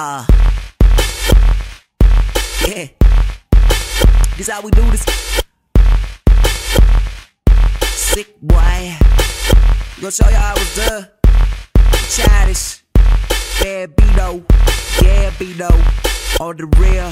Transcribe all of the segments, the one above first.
Uh. Yeah. This how we do this. Sick Boi. Gonna show y'all how it's done. Childish. Yeah, Bino. Yeah, Bino. On the real.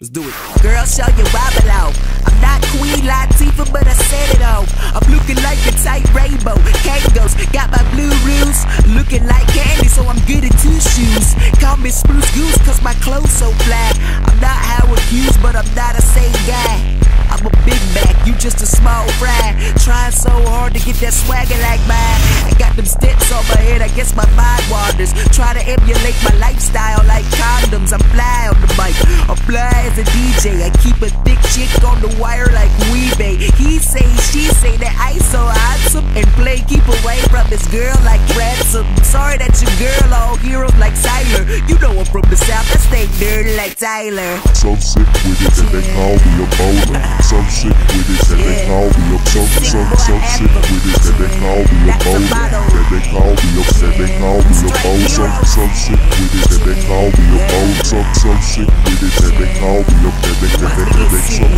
Let's do it. Girl, show your wobble out. I'm not Queen Latifah, but I said it all. I'm looking like a tight rainbow. Kangos, got my blue rules. Looking like candy, so I'm good at two shoes. Call me Spruce Goose, cause my clothes so flat. I'm not Howard Hughes, but I'm not a same guy. I'm a big Mac, you just a small fry. Trying so hard to get that swagger like mine. I got them steps on my head, I guess my mind wanders. Try to emulate my lifestyle like condoms. I'm fly on the mic, I'm fly as a DJ. I keep a thick chick on the wire like keep away from this girl like ransom. Sorry that your girl all heroes like Tyler. You know I'm from the south, I stay dirty like Tyler. So sick with it that they call me a bowler. So sick with it that they call me a so so so sick with it that they call me a bowler. That they call me a that they call me a bowler. So so sick with it that they call me a bowler. So so sick with it that they call me a that they that they that they so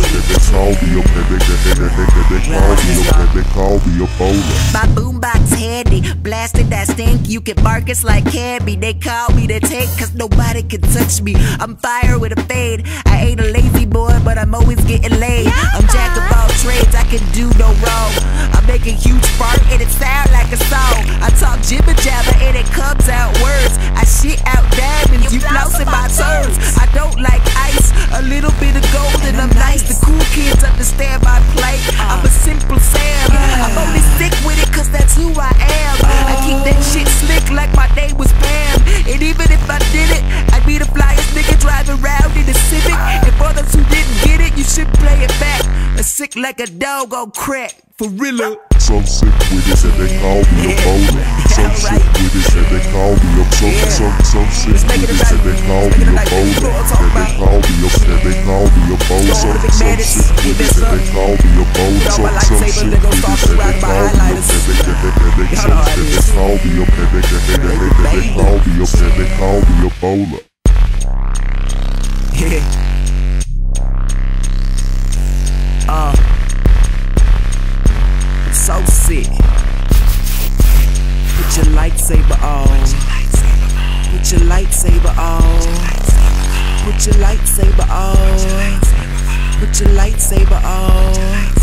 call me a that they that they they they call me a that they call me a bowler. My boombox handy, blasting that stink. You can bark it's like candy. They call me the tank, cause nobody can touch me. I'm fire with a fade. I ain't a lazy boy, but I'm always getting laid. I'm jack of all trades, I can do no wrong. I make a huge fart and it sound like a song. I talk jibber jabber and it comes out words. I shit out diamonds, you flossing my toes. Sick like a dog on crack. For real. So sick with it that they call me a bowler. So sick with it that they call me a so so so sick with it that they call me a bowler. That they call me a that they call me a bowler. So so sick with it that they call me a bowler. So so sick with it that they call me a that they that they that they that they call me a that they that they that they that they call me a that they call me a bowler. Sick. Put your lightsaber on. Put your lightsaber on. Put your lightsaber on. Put your lightsaber on.